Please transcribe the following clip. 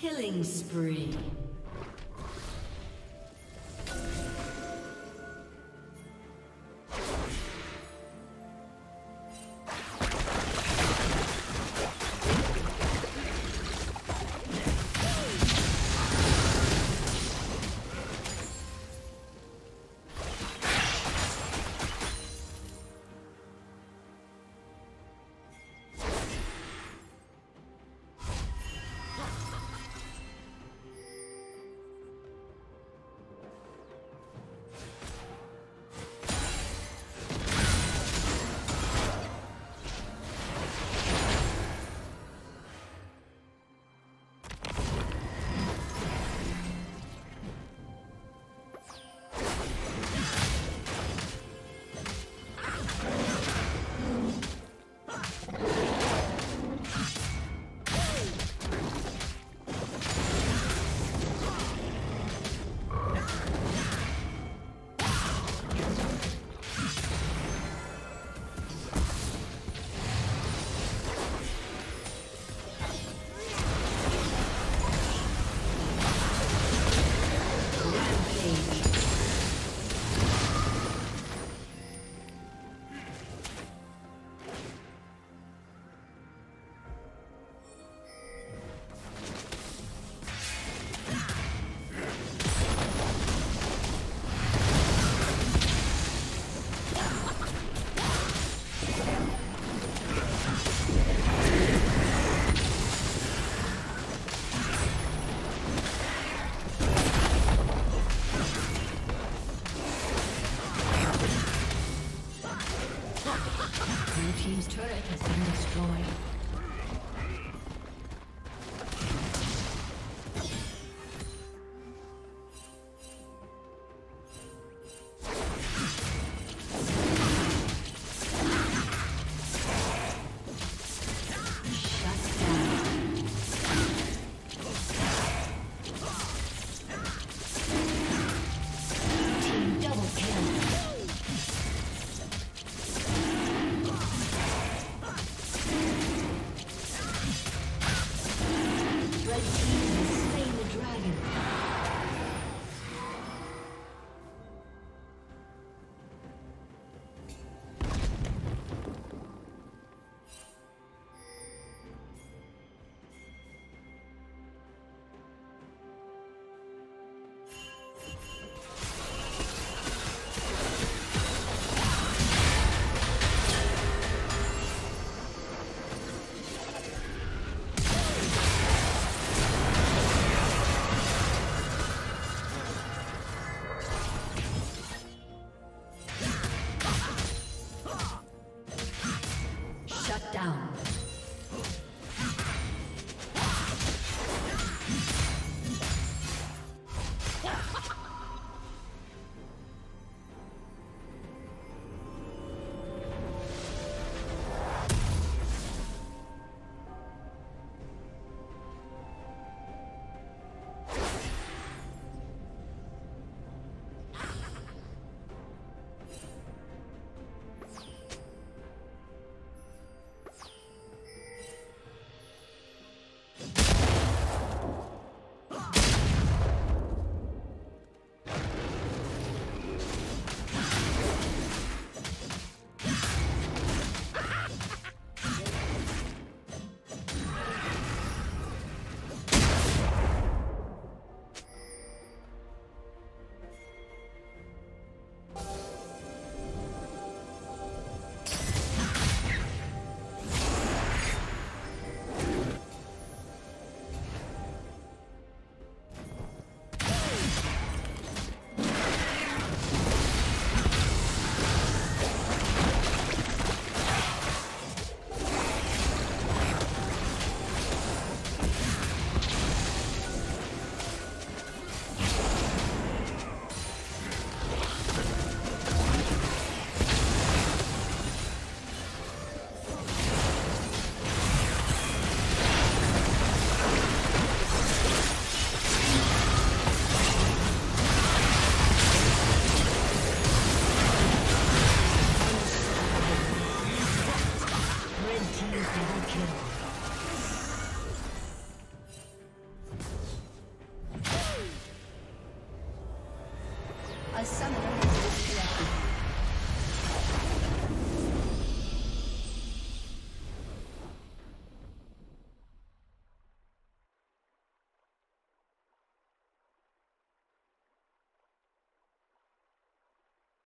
Killing spree.